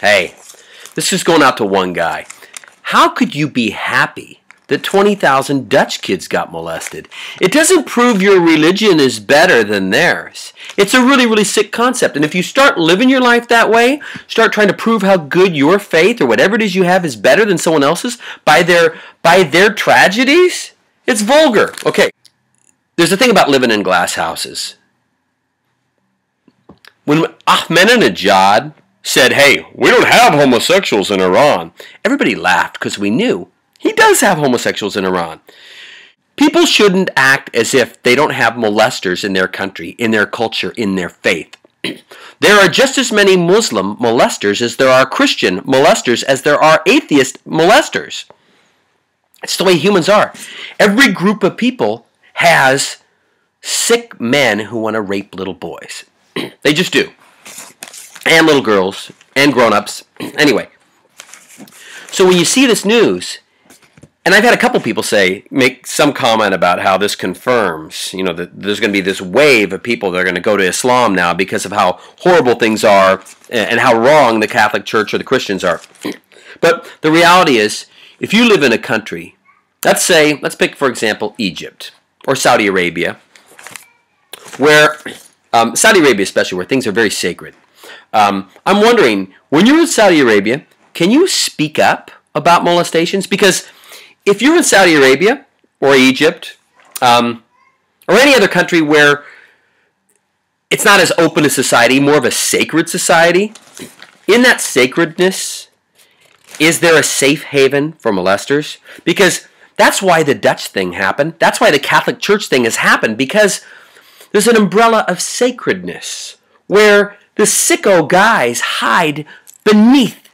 Hey, this is going out to one guy. How could you be happy that 20,000 Dutch kids got molested? It doesn't prove your religion is better than theirs. It's a really, really sick concept. And if you start living your life that way, start trying to prove how good your faith or whatever it is you have is better than someone else's by their by their tragedies, it's vulgar. Okay. There's a thing about living in glass houses. When Ahmadinejad said, hey, we don't have homosexuals in Iran, everybody laughed because we knew he does have homosexuals in Iran. People shouldn't act as if they don't have molesters in their country, in their culture, in their faith. there are just as many Muslim molesters as there are Christian molesters as there are atheist molesters. It's the way humans are. Every group of people has sick men who want to rape little boys. they just do. And little girls and grown ups. anyway. So when you see this news, and I've had a couple people say, make some comment about how this confirms, you know, that there's going to be this wave of people that are going to go to Islam now because of how horrible things are and how wrong the Catholic Church or the Christians are. But the reality is, if you live in a country, let's say, let's pick, for example, Egypt or Saudi Arabia, where um, Saudi Arabia, especially, where things are very sacred. Um, I'm wondering, when you're in Saudi Arabia, can you speak up about molestations? Because if you're in Saudi Arabia or Egypt um, or any other country where it's not as open a society, more of a sacred society, in that sacredness, is there a safe haven for molesters? Because that's why the Dutch thing happened. That's why the Catholic Church thing has happened because there's an umbrella of sacredness where the sicko guys hide beneath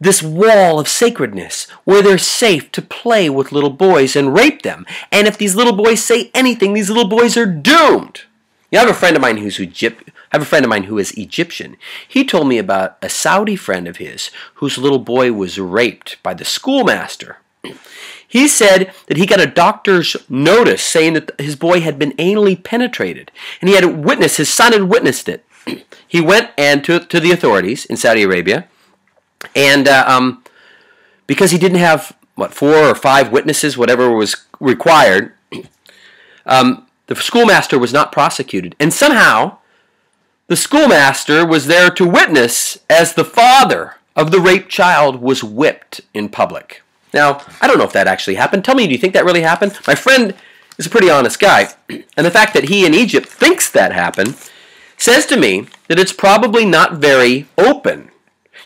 this wall of sacredness where they're safe to play with little boys and rape them. And if these little boys say anything, these little boys are doomed. You have a friend of mine who's Egypt. I have a friend of mine who is Egyptian. He told me about a Saudi friend of his whose little boy was raped by the schoolmaster. He said that he got a doctor's notice saying that his boy had been anally penetrated, and he had witnessed, his son had witnessed it. he went and to, to the authorities in Saudi Arabia, and uh, um, because he didn't have what four or five witnesses, whatever was required, um, the schoolmaster was not prosecuted, and somehow the schoolmaster was there to witness as the father of the raped child was whipped in public. Now, I don't know if that actually happened. Tell me, do you think that really happened? My friend is a pretty honest guy, and the fact that he in Egypt thinks that happened says to me that it's probably not very open.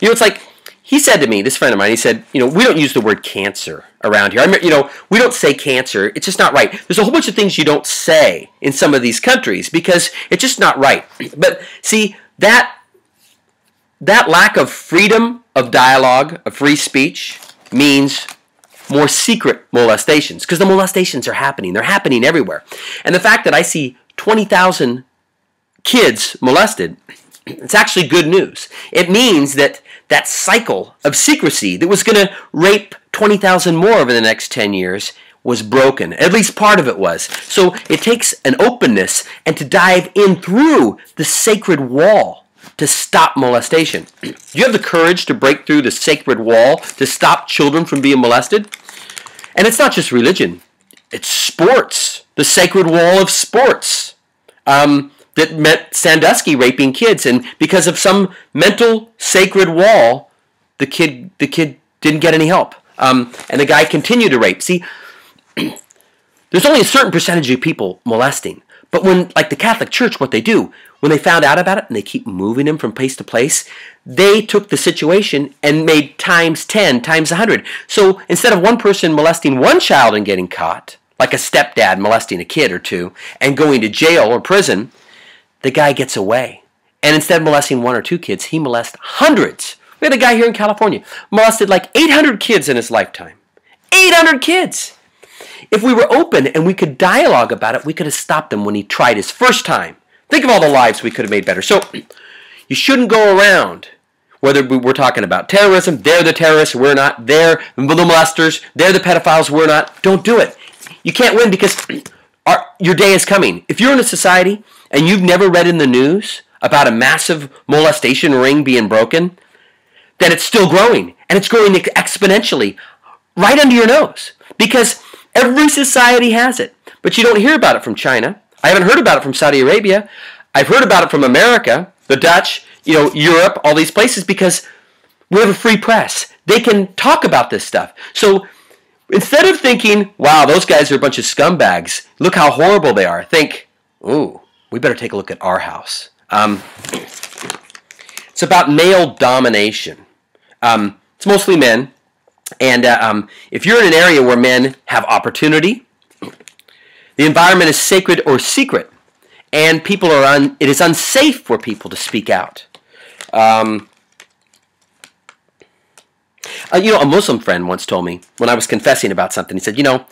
You know, it's like he said to me, this friend of mine, he said, you know, we don't use the word cancer around here. I mean, you know, we don't say cancer. It's just not right. There's a whole bunch of things you don't say in some of these countries because it's just not right. But see, that that lack of freedom of dialogue, of free speech, means more secret molestations because the molestations are happening. They're happening everywhere. And the fact that I see 20,000 kids molested, it's actually good news. It means that that cycle of secrecy that was going to rape 20,000 more over the next 10 years was broken. At least part of it was. So it takes an openness and to dive in through the sacred wall to stop molestation. Do you have the courage to break through the sacred wall to stop children from being molested? And it's not just religion, it's sports, the sacred wall of sports. Um, that meant Sandusky raping kids, and because of some mental sacred wall, the kid the kid didn't get any help, um, and the guy continued to rape. See, there's only a certain percentage of people molesting, but when, like the Catholic Church, what they do, when they found out about it and they keep moving him from place to place, they took the situation and made times 10, times 100. So instead of one person molesting one child and getting caught, like a stepdad molesting a kid or two, and going to jail or prison, the guy gets away. And instead of molesting one or two kids, he molests hundreds. We had a guy here in California, molested like 800 kids in his lifetime. 800 kids! If we were open and we could dialogue about it, we could have stopped him when he tried his first time. Think of all the lives we could have made better. So, you shouldn't go around, whether we're talking about terrorism, they're the terrorists, we're not, they're the molesters, they're the pedophiles, we're not. Don't do it. You can't win because our, your day is coming. If you're in a society and you've never read in the news about a massive molestation ring being broken, then it's still growing and it's growing exponentially right under your nose because every society has it. But you don't hear about it from China. I haven't heard about it from Saudi Arabia. I've heard about it from America, the Dutch, you know, Europe, all these places because we have a free press. They can talk about this stuff. So instead of thinking, wow, those guys are a bunch of scumbags, look how horrible they are, think, ooh, we better take a look at our house. Um, it's about male domination. Um, it's mostly men. And uh, um, if you're in an area where men have opportunity, the environment is sacred or secret, and people are un, it is unsafe for people to speak out. Um, uh, you know, a Muslim friend once told me when I was confessing about something, he said, you know,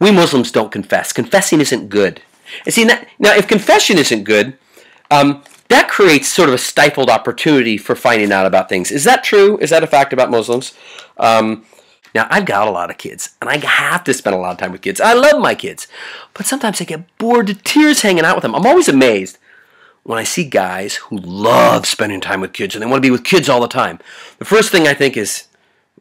we Muslims don't confess. Confessing isn't good. And see, that now, if confession isn't good, um, that creates sort of a stifled opportunity for finding out about things. Is that true? Is that a fact about Muslims? Um, now, I've got a lot of kids, and I have to spend a lot of time with kids. I love my kids, but sometimes I get bored to tears hanging out with them. I'm always amazed when I see guys who love spending time with kids and they want to be with kids all the time. The first thing I think is,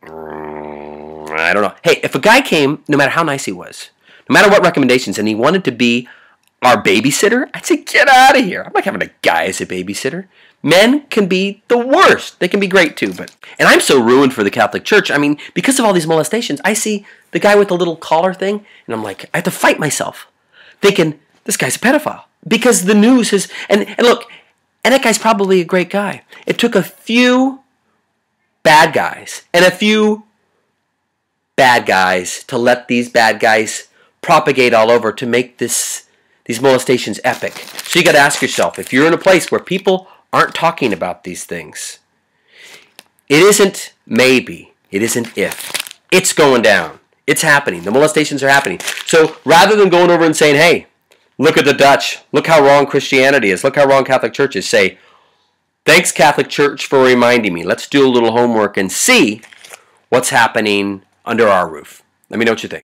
mm, I don't know. Hey, if a guy came, no matter how nice he was, no matter what recommendations, and he wanted to be our babysitter, I'd say, get out of here. I'm not having a guy as a babysitter. Men can be the worst. They can be great too, but and I'm so ruined for the Catholic Church. I mean, because of all these molestations, I see the guy with the little collar thing, and I'm like, I have to fight myself, thinking this guy's a pedophile because the news has and, and look, and that guy's probably a great guy. It took a few bad guys and a few bad guys to let these bad guys propagate all over to make this these molestations epic. So you got to ask yourself if you're in a place where people aren't talking about these things, it isn't maybe, it isn't if. It's going down. It's happening. The molestations are happening. So rather than going over and saying, hey, look at the Dutch, look how wrong Christianity is, look how wrong Catholic Church is, say, thanks, Catholic Church, for reminding me. Let's do a little homework and see what's happening under our roof. Let me know what you think.